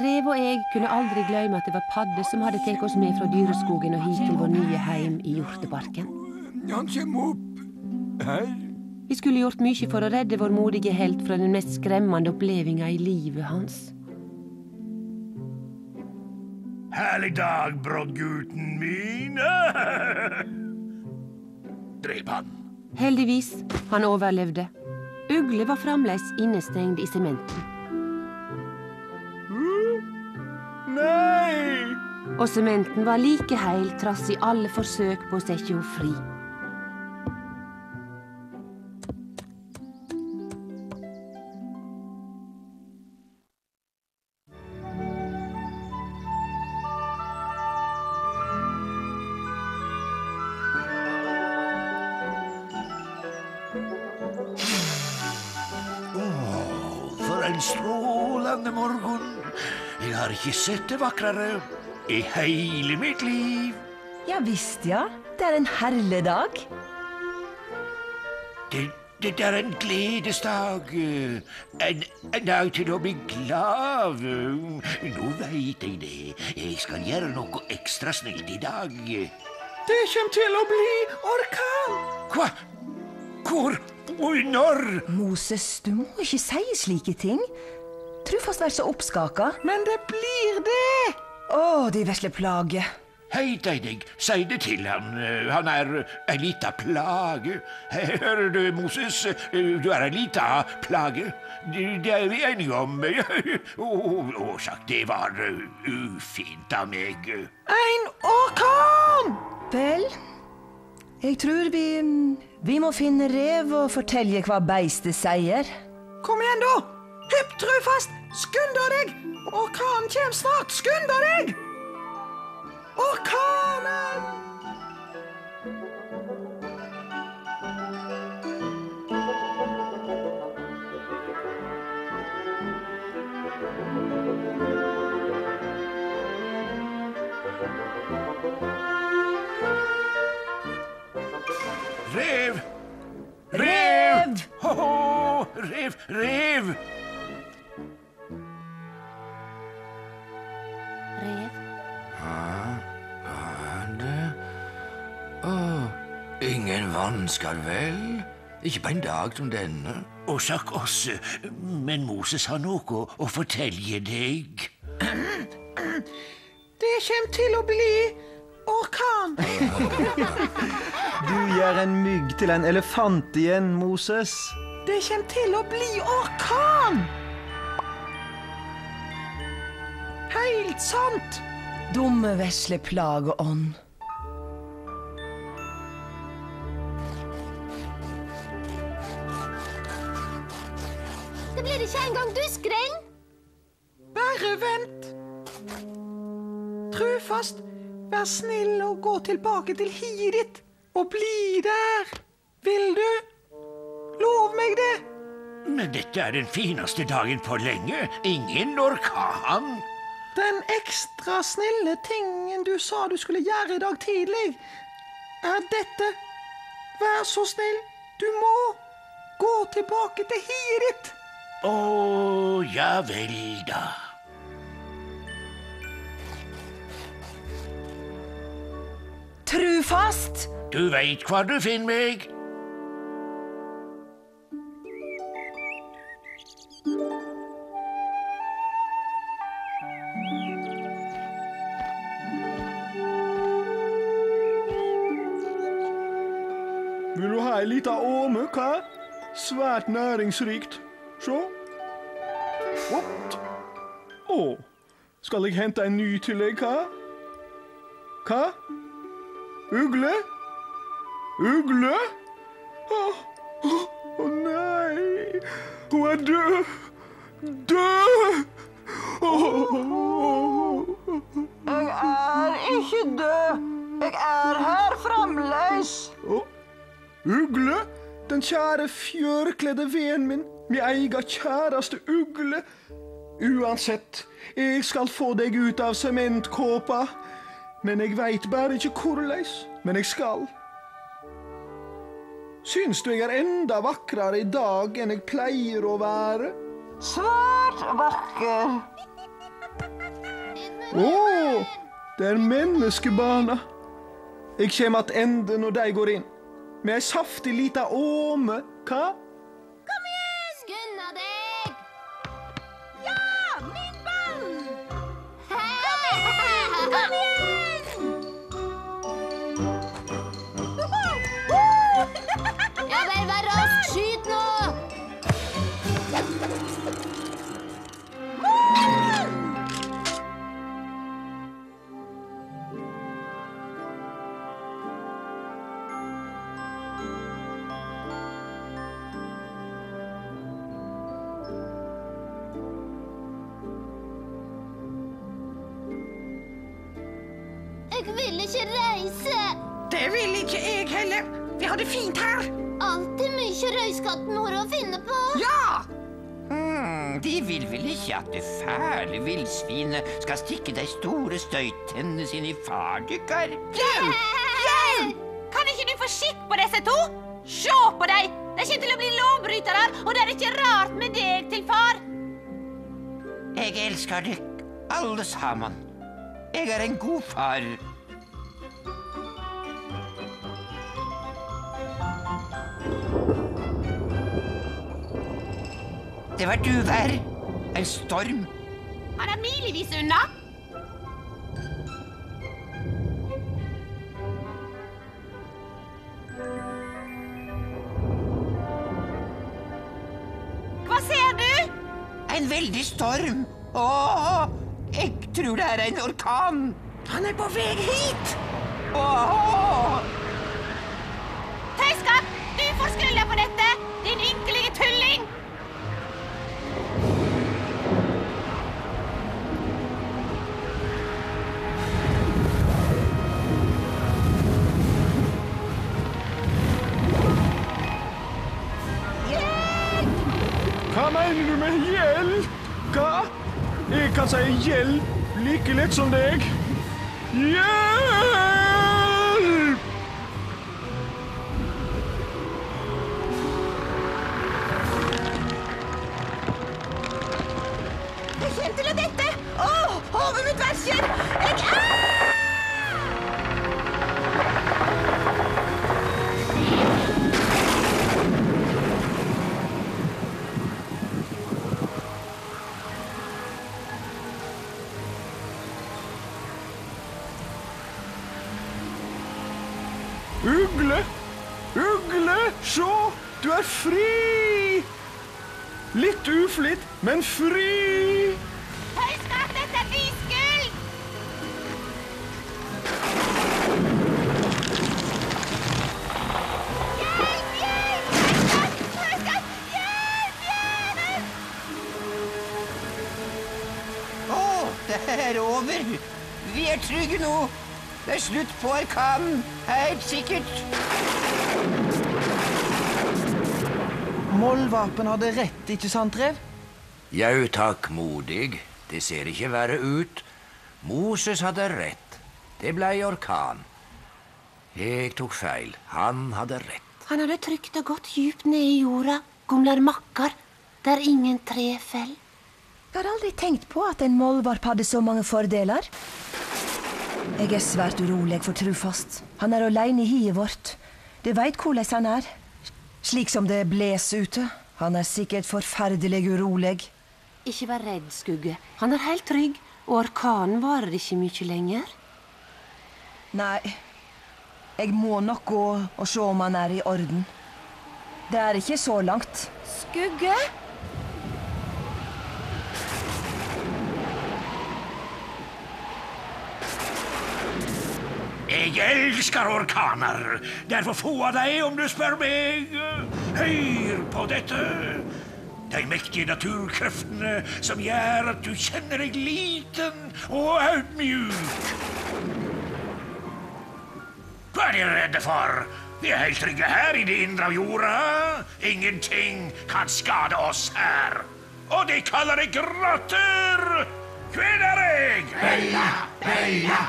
Rev og jeg kunne aldri glemme at det var Padde som hadde tatt oss med fra dyreskogen og hit til vår nye heim i Hjorteparken. Han kjem opp. her. Vi skulle gjort mye for å redde vår modige helt fra den mest skremmende opplevelsen i livet hans. Herlig dag, broddgutten min. Drep han. Heldigvis, han overlevde. Ugle var fremdeles innestengt i sementen. Og sementen var like heil trass i alle forsøk på å sette henne fri. For en strålende morgen. Jeg har ikke sett det vakrere i hele mitt liv. Ja visst, ja. Det er en herlig dag. Det, det er en gledesdag. En, en dag til å bli glad. Nå veit jeg det. Jeg skal gjøre noe ekstra snilt i dag. Det kommer til å bli orkan! Hva? Hvor? Og når? Moses, du må ikke si slike ting. Trufast vær så oppskaka. Men det blir det! Å, de vesle plage. Hei til deg, si det til han. Han er ei lita plage. Hører du, Moses? Du er ei lita plage. Det er vi enige om. Årsak, det var ufint av meg. En orkan! Vel, jeg tror vi Vi må finne rev og fortelle hva beistet sier. Kom igjen, da! Hypp, Trufast! Skynd deg! Orkanen kommer snart! Skynd deg! Orkanen! Rev! Rev! Ho-ho! Rev! Rev! Rev. Vansker vel? Ikke på en dag som denne. Årsak oss, men Moses har noe å fortelle deg. Det kommer til å bli orkan! Du gjør en mygg til en elefant igjen, Moses. Det kommer til å bli orkan! Helt sant! Dumme vesle plageånd. Blir ikke engang duskregn. Bare vent. Trufast, vær snill og gå tilbake til hiet ditt og bli der. Vil du? Lov meg det. Men dette er den fineste dagen på lenge. Ingen orkan. Den ekstra snille tingen du sa du skulle gjøre i dag tidlig, er dette. Vær så snill, du må gå tilbake til hiet ditt. Å, ja vel da. Trufast! Du veit hvor du finner meg. Vil du ha ei lita åme, hva? Svært næringsrikt. Sjå. Å, Skal jeg hente en ny til deg, hva? Hva? Ugle? Ugle? Å å, å nei! Hun er død! Død! Jeg er ikke død. Jeg er her fremdeles. Oh. Ugle? Den kjære fjørkledde vennen min. Min egen kjæreste ugle. Uansett, jeg skal få deg ut av sementkåpa. Men jeg veit bare ikke korleis. Men jeg skal. Syns du jeg er enda vakrere i dag enn jeg pleier å være? Svært vakker. Å, det er menneskebarna. Jeg kjem attende når de går inn. Med ei saftig lita åme, hva? Ikke at det fæle villsvinet skal stikke de store støytennene sine i fardukker. Hjelp! Hjelp! Kan ikke du få skikk på disse to? Se på dem! De kommer til å bli lovbrytere, og det er ikke rart med deg til far. Jeg elsker dere alle sammen. Jeg er en god far. Det var du, duvær. En storm. Han er milevis unna. Hva ser du? En veldig storm. Åh, jeg tror det er en orkan. Han er på vei hit. Åh, mener du med hjelp? Hva? Jeg kan si hjelp like lett som deg. Hjelp! Ugle! Ugle! Se! Du er fri! Litt uflitt, men fri! Husk at dette er din Hjelp! Hjelp, hjelp! Tøyskatt, hjelp, hjelp! åh, det er over. Vi er trygge nå. Det er slutt på orkanen. Helt sikkert. Mollvarpen hadde rett, ikke sant, Rev? Jau takk, modig. Det ser ikke verre ut. Moses hadde rett. Det blei orkan. Jeg tok feil. Han hadde rett. Han hadde trygt og gått djupt ned i jorda, gomler makkar, der ingen tre fell. Jeg har aldri tenkt på at en mollvarp hadde så mange fordeler. Jeg er svært urolig for Trufast. Han er aleine i hiet vårt. De veit hvordan han er. Slik som det bles ute. Han er sikkert forferdelig urolig. Ikke vær redd, Skugge. Han er helt trygg, og orkanen varer ikke mye lenger. Nei, jeg må nok gå og se om han er i orden. Det er ikke så langt. Skugge? Jeg elsker orkaner. Det er for få av dem, om du spør meg. Hør på dette. De mektige naturkreftene som gjør at du kjenner deg liten og audmjuk. Hva er de redde for? Vi er helt trygge her i det indre av jorda. Ingenting kan skade oss her. Og de kaller deg rotter! Hvem er jeg? Bella, Bella,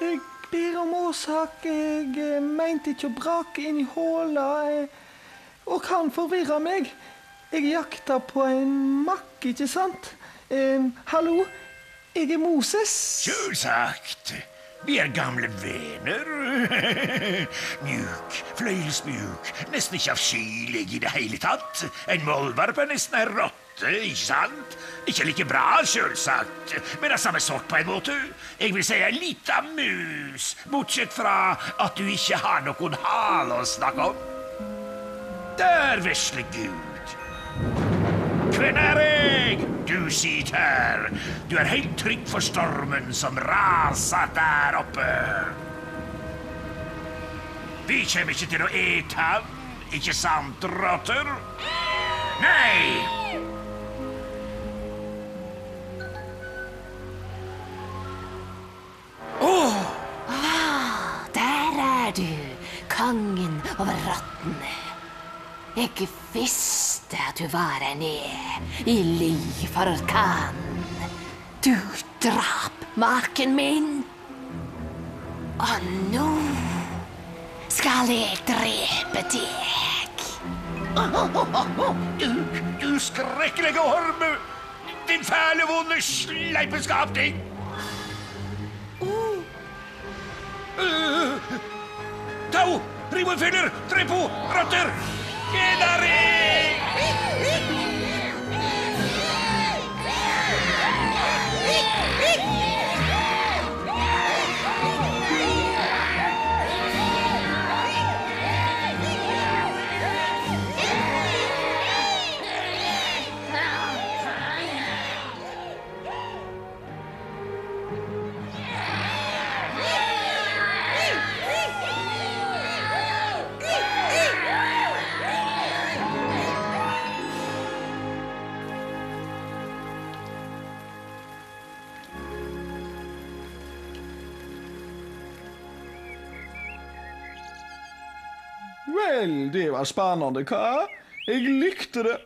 jeg ber om årsak. Jeg eh, mente ikke å brake inn i håla. eh, Og han forvirra meg. Jeg jakta på en makk, ikke sant? Eh, hallo, jeg er Moses. Sjølsagt. Vi er gamle venner. Mjuk, fløyelsmjuk, nesten ikke avskyelig i det hele tatt. En mollvarp er nesten ei rotte, ikke sant? Ikke like bra, selvsagt, men av samme sort på en måte. Jeg vil si en lita mus, bortsett fra at du ikke har noen hale å snakke om. Der, vesle Gud. Hvem er jeg? Du sitter her. Du er helt trygg for stormen som raser der oppe. Vi kommer ikke til å ete han, ikke sant, rotter? Nei! Der er du, kongen over rottene. Jeg visste at du var her nede, i ly for orkanen. Du drap maken min. Og nå skal jeg drepe deg. Du, du skrekkelige orme! Din fæle, vonde sleipeskapning! Tau, Primul Fener, Trepu, Rotter, Kedare! Vel, det var spennende, hva? Jeg likte det.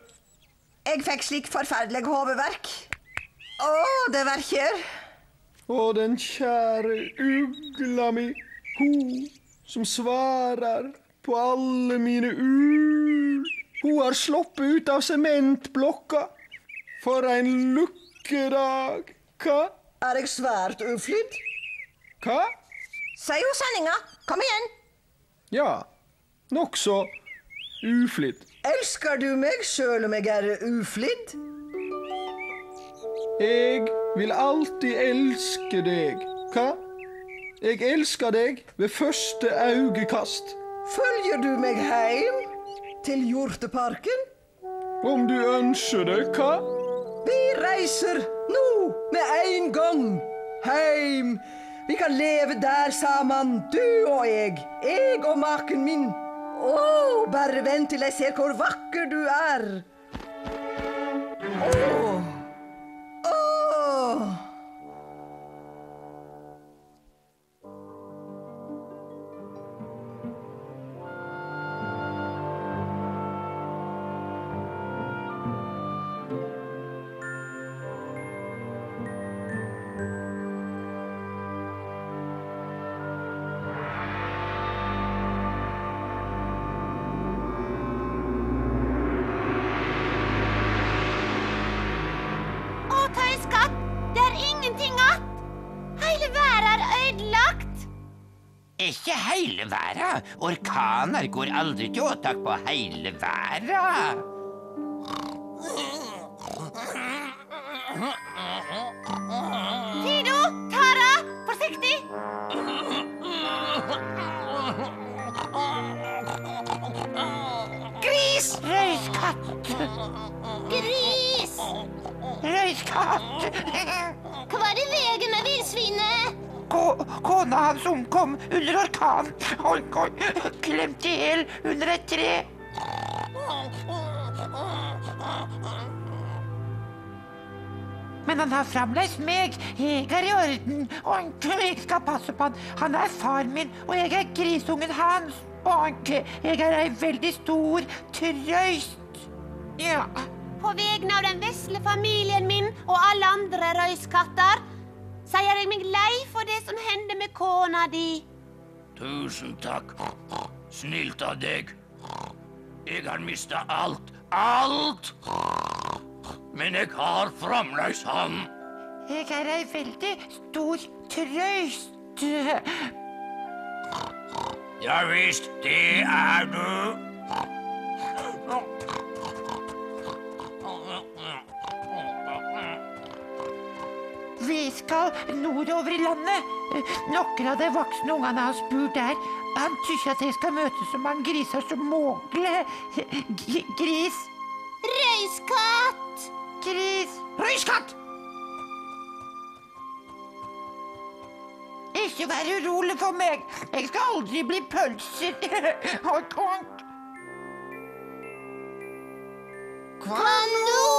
Jeg fikk slik forferdelig hodeverk. Å, det verker. Å, den kjære ugla mi, hun som svarer på alle mine ul. Hun har sluppet ut av sementblokka. For en lukkedag. Hva? Er jeg svært uflidd? Hva? Si jo sanninga. Kom igjen. Ja, nokså uflidd. Elsker du meg sjøl om jeg er uflidd? Jeg vil alltid elske deg. Hva? Jeg elsker deg ved første øyekast. Følger du meg heim til hjorteparken? Om du ønsker det, hva? Vi reiser nå med en gang heim. Vi kan leve der sammen, du og jeg. Jeg og maken min. Å, bare vent til jeg ser hvor vakker du er. Ikke hele verda. Orkaner går aldri til åtak på hele verda. Orkan. Oi, klemt i hjel under et tre. Men han har fremdeles meg. Jeg er i orden. Oink, jeg skal passe på han. Han er far min, og jeg er grisungen hans. Oink, jeg er ei veldig stor trøyst. Ja. På vegne av den vesle familien min og alle andre røyskatter sier jeg meg lei for det som hender med kona di. Tusen takk. Snilt av deg. Jeg har mista alt. Alt! Men jeg har fremdeles ham. Jeg er ei veldig stor trøyst. Ja visst, det er du. Vi skal nordover i landet. Noen av de voksne ungene hans bor der. Han tykker at jeg skal møte så mange griser som mulig. Gris. Røyskatt! Gris. Røyskatt! Ikke vær urolig for meg. Jeg skal aldri bli pølser. Honk, honk. Hva nå?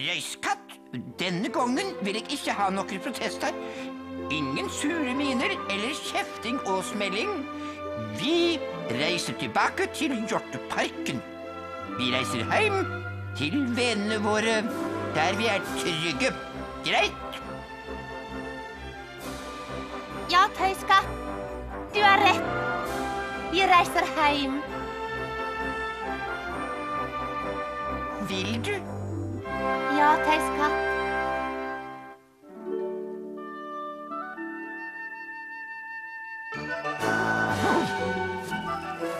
Røyskatt, denne gangen vil jeg ikke ha noen protester. Ingen sure miner eller kjefting og smelling. Vi reiser tilbake til Hjorteparken. Vi reiser hjem til vennene våre, der vi er trygge. Greit? Ja, Tøyska. Du har rett. Vi reiser hjem. Vil du? Ja, tøyskatt.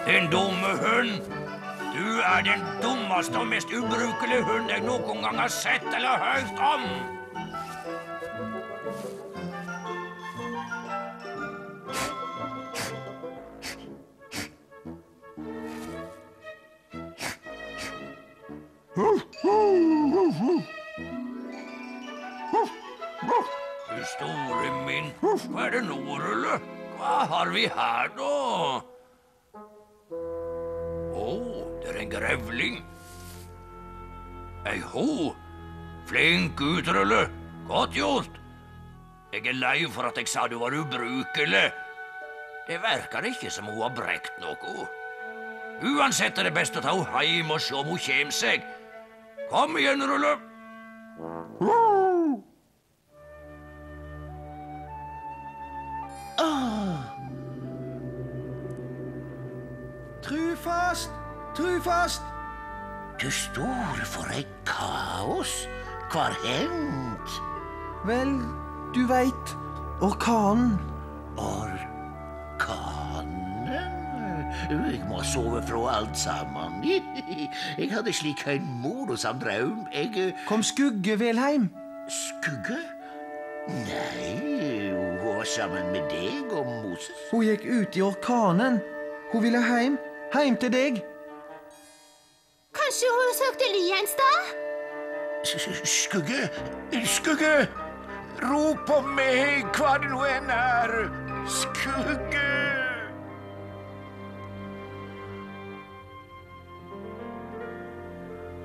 Den dumme hund. Du er den dummeste og mest ubrukelige hund jeg noen gang har sett eller hørt om. Du store min, hva er det nå, Rulle? Hva har vi her, da? Å, det er en grevling. Ei ho. Flink ut, Rulle. Godt gjort. Jeg er lei for at jeg sa du var ubrukelig. Det verkar ikke som hun har brekt noe. Uansett er det best å ta henne hjem og se om hun kjem seg. Kom igjen, Rulle. Du store, for ei kaos. Hva har hendt? Vel, du veit, orkanen. Orkanen? Jeg må sove fra alt sammen. Jeg hadde slik en morosam draum. Jeg eh, Kom Skugge vel heim? Skugge? Nei, hun var sammen med deg og Moses. Hun gikk ut i orkanen. Hun ville heim. Heim til deg. Kanskje hun søkte ly en sted? Skugge! Skugge! Rop på meg, hva det nå enn er! Skugge!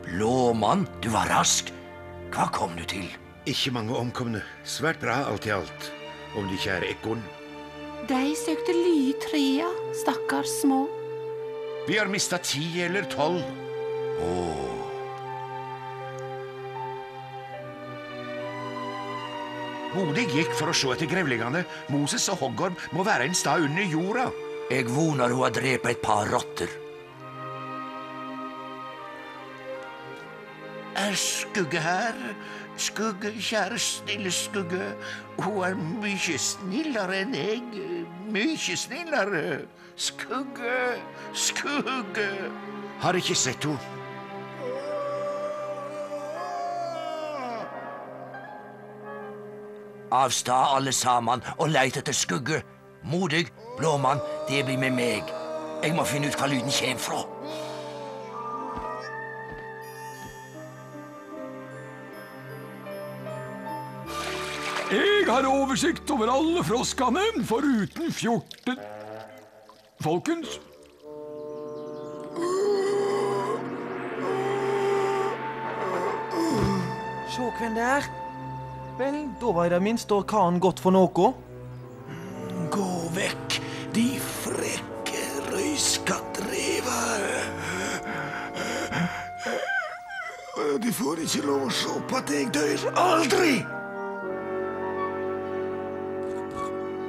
Blåmann, du var rask. Hva kom du til? Ikke mange omkomne. Svært bra alt i alt. Om det ikke er ekorn. De søkte ly i trea, stakkars små. Vi har mista ti eller tolv. Modig gikk for å se etter grevlingene. Moses og Hoggorm må være en stad under jorda. Jeg vonar hun har drept et par rotter. Er Skugge her? Skugge, kjære snille Skugge. Hun er mye snillere enn jeg. Mye snillere. Skugge, Skugge. Har ikke sett henne. Av stad alle sammen og leit etter skugge. Modig, blåmann, det blir med meg. Jeg må finne ut hva lyden kjem fra. Jeg har oversikt over alle froskene, foruten 14 Folkens, Se hvem det er. Vel, da var i det minste orkanen godt for noe. Gå vekk, de frekke røyskattrever. De får ikke lov å se på at jeg dør. Aldri!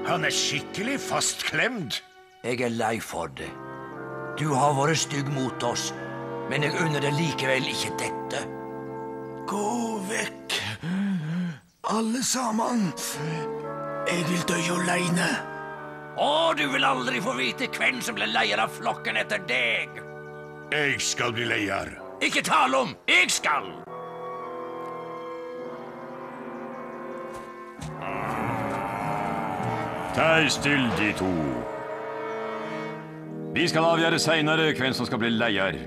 Han er skikkelig fastklemt. Jeg er lei for det. Du har vært stygg mot oss, men jeg unner deg likevel ikke dette. Gå vekk, alle sammen. Jeg vil dø aleine. Å, du vil aldri få vite hvem som ble leier av flokken etter deg. Jeg skal bli leier. Ikke tale om! Jeg skal! Tei still, de to. Vi skal avgjøre seinere hvem som skal bli leier.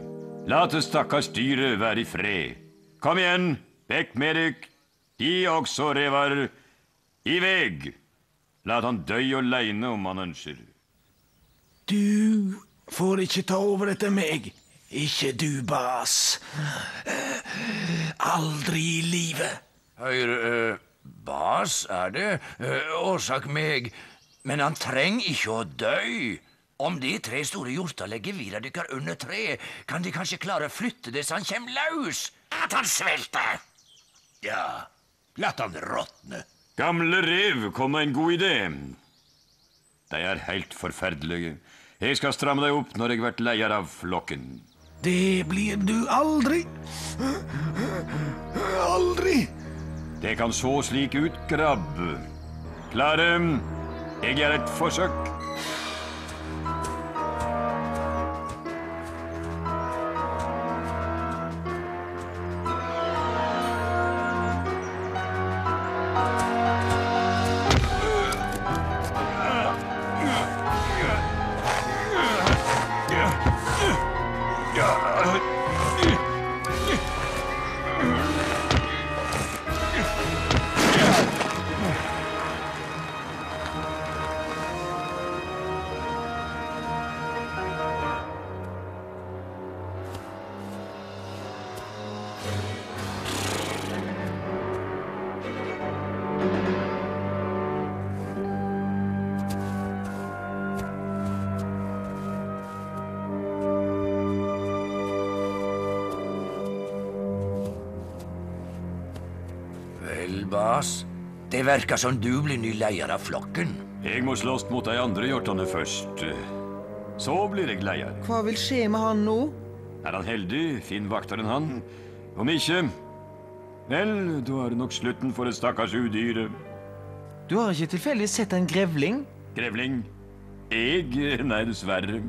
La det stakkars dyret være i fred. Kom igjen, vekk med dykk. De også, revar. I veg. La han døy aleine om han ønsker. Du får ikke ta over etter meg. Ikke du, Bas. Aldri i livet. Høyre, uh, Bas er det. Eh, årsak meg. Men han trenger ikke å døy. Om de tre store hjorta legger vira dykkar under tre, kan de kanskje klare å flytte det så han kjem løs. At han svelter. Ja, la han råtne. Gamle rev kom med en god idé. De er helt forferdelige. Jeg skal stramme deg opp når jeg blir leier av flokken. Det blir du aldri. Aldri. Det kan så slik ut, grabb. Klare? Jeg gjør et forsøk. Bas. Det verker som du blir ny leier av flokken. Jeg må slåss mot de andre hjortene først. Så blir jeg leier. Hva vil skje med han nå? Er han heldig, fin vakteren han. Om ikke Vel, da er det nok slutten for det stakkars udyret. Du har ikke tilfeldig sett en grevling? Grevling? Jeg? Nei, dessverre.